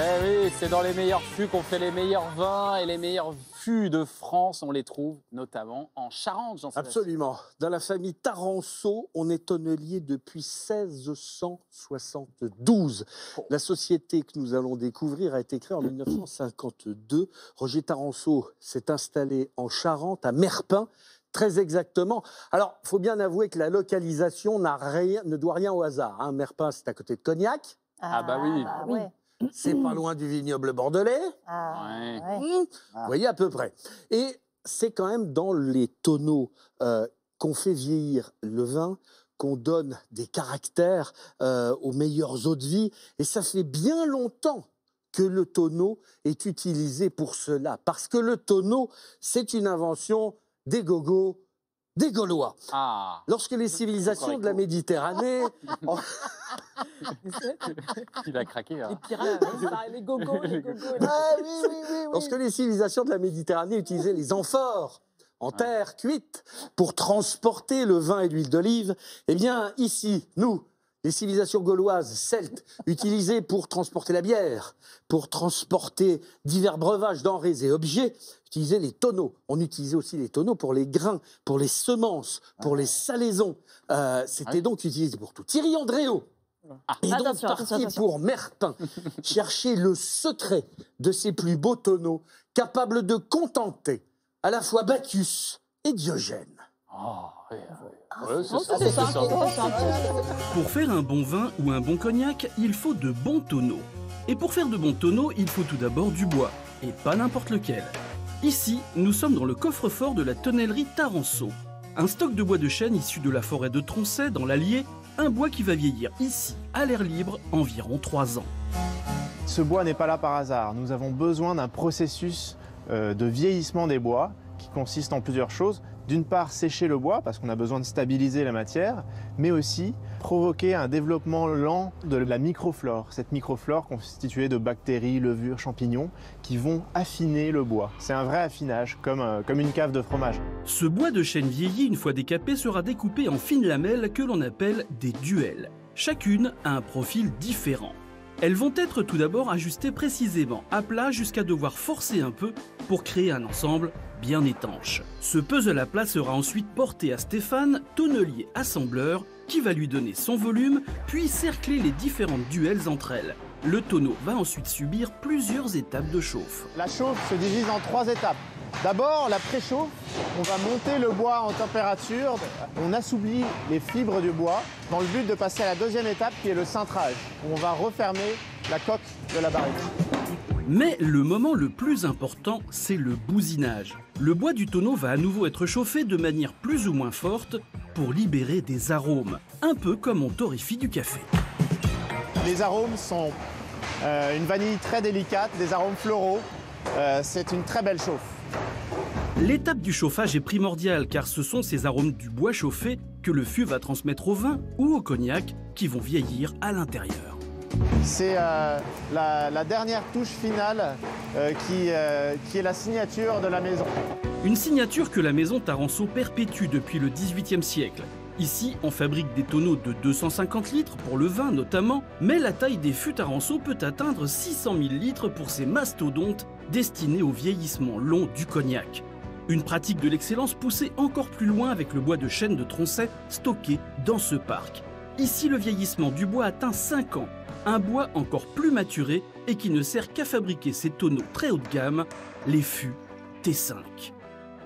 Ben oui, c'est dans les meilleurs fûts qu'on fait les meilleurs vins et les meilleurs fûts de France, on les trouve notamment en Charente, jean Absolument. Dans la famille Taranceau, on est tonnelier depuis 1672. La société que nous allons découvrir a été créée en 1952. Roger Taranceau s'est installé en Charente, à Merpin, très exactement. Alors, il faut bien avouer que la localisation rien, ne doit rien au hasard. Hein. Merpin, c'est à côté de Cognac. Ah, bah oui. Ah, oui. C'est pas loin du vignoble bordelais. Ah, Ouais. Vous voyez à peu près. Et c'est quand même dans les tonneaux euh, qu'on fait vieillir le vin, qu'on donne des caractères euh, aux meilleures eaux de vie. Et ça fait bien longtemps que le tonneau est utilisé pour cela. Parce que le tonneau, c'est une invention des gogos, des Gaulois. Ah, Lorsque les civilisations de la Méditerranée... il a craqué. Les Hein. pirates, ça, les gogos, les gogos. Ah oui, oui, oui, oui. Lorsque les civilisations de la Méditerranée utilisaient les amphores en terre cuite pour transporter le vin et l'huile d'olive, eh bien, ici, nous, les civilisations gauloises, celtes, utilisées pour transporter la bière, pour transporter divers breuvages, denrées et objets, utilisaient les tonneaux. On utilisait aussi les tonneaux pour les grains, pour les semences, pour les salaisons. Euh, C'était Ouais. donc utilisé pour tout. Thierry Andréo est donc Attention, parti attention, pour Merpin chercher le secret de ces plus beaux tonneaux, capables de contenter à la fois Bacchus et Diogène. Oh, Pour faire un bon vin ou un bon cognac, il faut de bons tonneaux. Et pour faire de bons tonneaux, il faut tout d'abord du bois, et pas n'importe lequel. Ici, nous sommes dans le coffre-fort de la tonnellerie Taranceau. Un stock de bois de chêne issu de la forêt de Troncet, dans l'Allier, un bois qui va vieillir ici, à l'air libre, environ 3 ans. Ce bois n'est pas là par hasard. Nous avons besoin d'un processus euh, de vieillissement des bois qui consiste en plusieurs choses. D'une part, sécher le bois parce qu'on a besoin de stabiliser la matière, mais aussi provoquer un développement lent de la microflore. Cette microflore constituée de bactéries, levures, champignons qui vont affiner le bois. C'est un vrai affinage, comme, euh, une cave de fromage. Ce bois de chêne vieilli, une fois décapé, sera découpé en fines lamelles que l'on appelle des duels. Chacune a un profil différent. Elles vont être tout d'abord ajustées précisément à plat jusqu'à devoir forcer un peu pour créer un ensemble bien étanche. Ce puzzle à plat sera ensuite porté à Stéphane, tonnelier assembleur, qui va lui donner son volume, puis cercler les différentes duels entre elles. Le tonneau va ensuite subir plusieurs étapes de chauffe. La chauffe se divise en trois étapes. D'abord, la préchauffe. On va monter le bois en température. On assouplit les fibres du bois dans le but de passer à la deuxième étape qui est le cintrage, où on va refermer la coque de la barrique. Mais le moment le plus important, c'est le bousinage. Le bois du tonneau va à nouveau être chauffé de manière plus ou moins forte pour libérer des arômes, un peu comme on torréfie du café. Les arômes sont euh, une vanille très délicate, des arômes floraux. Euh, c'est une très belle chauffe. L'étape du chauffage est primordiale car ce sont ces arômes du bois chauffé que le fût va transmettre au vin ou au cognac qui vont vieillir à l'intérieur. C'est euh, la, la dernière touche finale euh, qui, euh, qui est la signature de la maison. Une signature que la maison Taranceau perpétue depuis le XVIIIe siècle. Ici, on fabrique des tonneaux de 250 litres pour le vin notamment, mais la taille des fûts Taranceau peut atteindre 600 000 litres pour ces mastodontes destinés au vieillissement long du cognac. Une pratique de l'excellence poussée encore plus loin avec le bois de chêne de Troncet stocké dans ce parc. Ici, le vieillissement du bois atteint 5 ans. Un bois encore plus maturé et qui ne sert qu'à fabriquer ces tonneaux très haut de gamme, les fûts T5.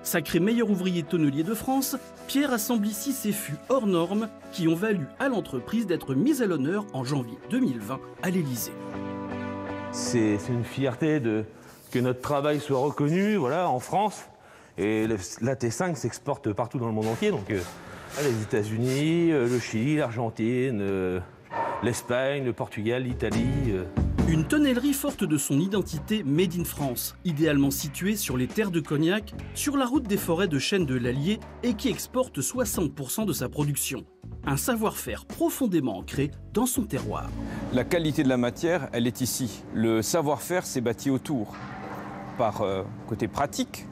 Sacré meilleur ouvrier tonnelier de France, Pierre assemble ici ses fûts hors normes qui ont valu à l'entreprise d'être mise à l'honneur en janvier 2020 à l'Élysée. C'est une fierté de, que notre travail soit reconnu voilà, en France. Et la T5 s'exporte partout dans le monde entier. Donc, euh, les États-Unis, euh, le Chili, l'Argentine, euh, l'Espagne, le Portugal, l'Italie. Une tonnellerie forte de son identité Made in France, idéalement située sur les terres de Cognac, sur la route des forêts de chêne de l'Allier et qui exporte 60% de sa production. Un savoir-faire profondément ancré dans son terroir. La qualité de la matière, elle est ici. Le savoir-faire s'est bâti autour. Par euh, côté pratique,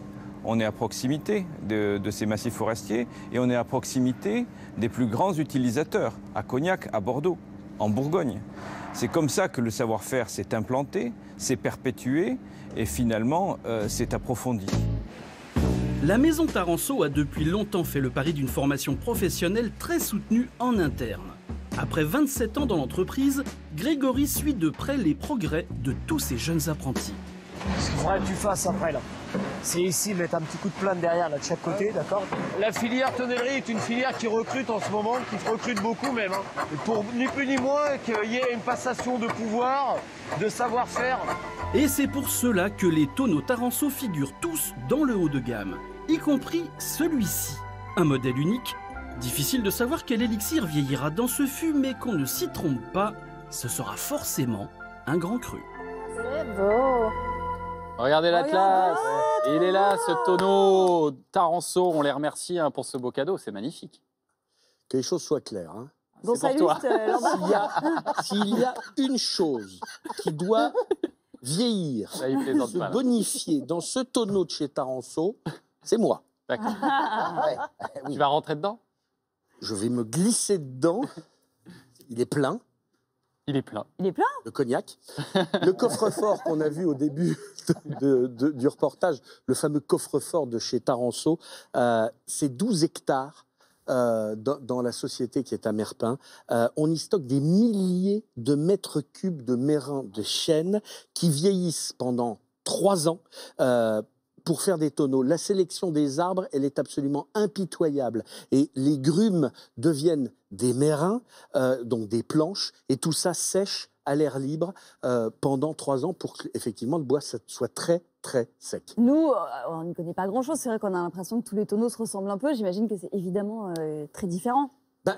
on est à proximité de ces massifs forestiers et on est à proximité des plus grands utilisateurs, à Cognac, à Bordeaux. En Bourgogne. C'est comme ça que le savoir-faire s'est implanté, s'est perpétué et finalement euh, s'est approfondi. La maison Taranceau a depuis longtemps fait le pari d'une formation professionnelle très soutenue en interne. Après 27 ans dans l'entreprise, Grégory suit de près les progrès de tous ces jeunes apprentis. Ce qu'il faudrait que tu fasses après là, c'est ici mettre un petit coup de plane derrière là de chaque côté, d'accord La filière tonnellerie est une filière qui recrute en ce moment, qui recrute beaucoup même. hein. Et pour ni plus ni moins qu'il y ait une passation de pouvoir, de savoir-faire. Et c'est pour cela que les tonneaux Taranceau figurent tous dans le haut de gamme, y compris celui-ci. Un modèle unique. Difficile de savoir quel élixir vieillira dans ce fût, mais qu'on ne s'y trompe pas, ce sera forcément un grand cru. C'est beau. Regardez la classe. Il est là, ce tonneau Taranceau. On les remercie hein, pour ce beau cadeau. C'est magnifique. Que les choses soient claires. hein. Bon, C'est pour toi. euh. S'il y, a, s'il y a une chose qui doit vieillir, Là, il plaisante se pas. là. bonifier dans ce tonneau de chez Taranceau, c'est moi. D'accord. Tu vas rentrer dedans? Je vais me glisser dedans. Il est plein Il est plein. Il est plein? De cognac. Le coffre-fort qu'on a vu au début de- de- du reportage, le fameux coffre-fort de chez Taranceau, euh, c'est 12 hectares. euh, dans, dans la société qui est à Merpin, Euh, on y stocke des milliers de mètres cubes de mérins de chêne qui vieillissent pendant trois ans euh, pour faire des tonneaux. La sélection des arbres, elle est absolument impitoyable. Et les grumes deviennent des mérins, euh, donc des planches, et tout ça sèche à l'air libre euh, pendant trois ans pour que effectivement le bois soit très très sec. Nous, euh, on n'y connaît pas grand-chose. C'est vrai qu'on a l'impression que tous les tonneaux se ressemblent un peu. J'imagine que c'est évidemment euh, très différent. Ben,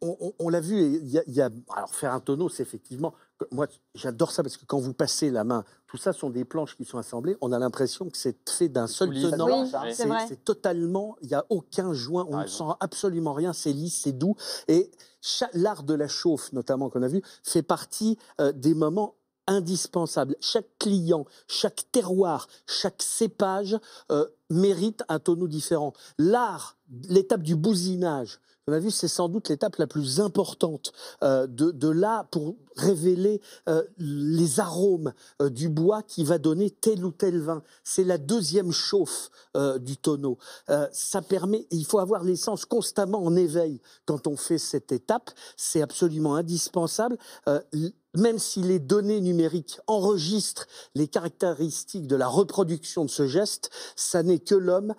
on on- on l'a vu, et il y a, il y a- alors faire un tonneau, c'est effectivement, moi j'adore ça parce que quand vous passez la main, tout ça sont des planches qui sont assemblées, on a l'impression que c'est fait d'un seul tenant. Oui, c'est totalement, il n'y a aucun joint, on ne sent absolument rien, c'est lisse, c'est doux. Et l'art de la chauffe, notamment qu'on a vu, fait partie euh, des moments indispensables. Chaque client, chaque terroir, chaque cépage euh, mérite un tonneau différent. L'art, l'étape du bousinage, on a vu, c'est sans doute l'étape la plus importante euh, de, là pour révéler euh, les arômes euh, du bois qui va donner tel ou tel vin. C'est la deuxième chauffe du tonneau. Ça permet, il faut avoir l'essence constamment en éveil quand on fait cette étape. C'est absolument indispensable. Même si les données numériques enregistrent les caractéristiques de la reproduction de ce geste, ça n'est que l'homme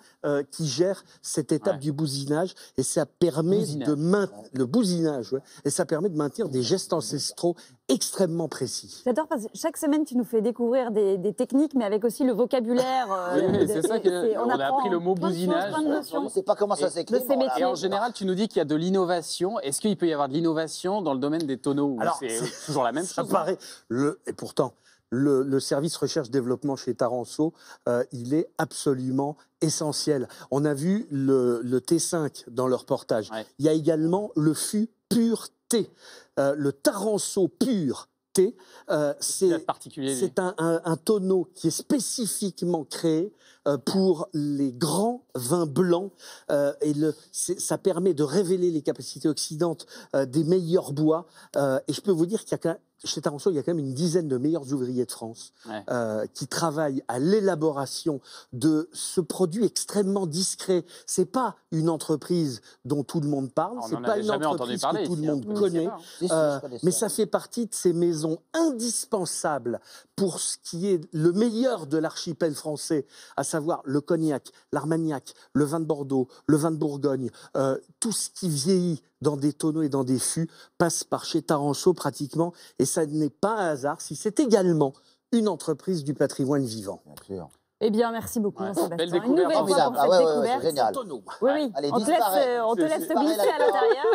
qui gère cette étape. Du bousinage et ça permet Bousinage. de maintenir le bousinage ouais, et ça permet de maintenir des gestes ancestraux extrêmement précis. J'adore parce que chaque semaine, tu nous fais découvrir des, des techniques, mais avec aussi le vocabulaire. euh, Oui, c'est ça c'est- on a appris le mot bousinage. plein de notions. Je ne sais pas comment ça s'écrit. Et en général, tu nous dis qu'il y a de l'innovation. Est-ce qu'il peut y avoir de l'innovation dans le domaine des tonneaux Alors, c'est c'est- toujours la même Ça chose paraît le et pourtant le, le service recherche développement chez Taranceau, euh, il est absolument essentiel. On a vu le, le T5 dans le reportage. Ouais. Il y a également le fût pur T, Euh, le Taranceau pur T. euh, C'est un, un- un tonneau qui est spécifiquement créé euh, pour les grands vins blancs euh, et le, ça permet de révéler les capacités oxydantes des meilleurs bois. Et je peux vous dire qu'il y a quand même, chez Taranceau, il y a quand même une dizaine de meilleurs ouvriers de France Ouais. euh, qui travaillent à l'élaboration de ce produit extrêmement discret. C'est pas une entreprise dont tout le monde parle, c'est en pas une entreprise que tout le hein. monde Oui, connaît. Euh, mais ça. ça fait partie de ces maisons indispensables pour ce qui est le meilleur de l'archipel français, à savoir le cognac, l'armagnac, le vin de Bordeaux, le vin de Bourgogne, euh, tout ce qui vieillit dans des tonneaux et dans des fûts passe par chez Taranceau pratiquement, et ça n'est pas un hasard si c'est également une entreprise du patrimoine vivant. Bien sûr. Eh bien, merci beaucoup, Ouais, Jean-Sébastien. belle Une découverte. nouvelle fois pour Ah cette ouais, ouais, ouais, découverte. c'est génial. Tonneau. Oui, oui. Allez, on te laisse, euh, on te laisse glisser à l'intérieur.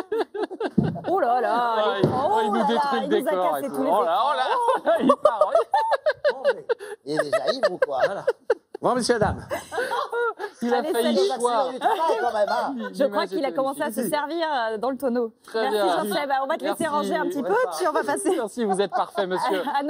Oh là là, Ah, il, oh il nous détruit le il nous a décor. cassé tous les Oh là, oh là, il part. Il est déjà ivre ou quoi? Voilà. Bon, messieurs, dames. Il a Allez, failli quand même. hein. Je crois qu'il a commencé à se servir euh, dans le tonneau. Très Merci bien. Jean-Sébastien. On va te laisser ranger un petit peu, puis on va passer Merci, vous êtes parfait, monsieur.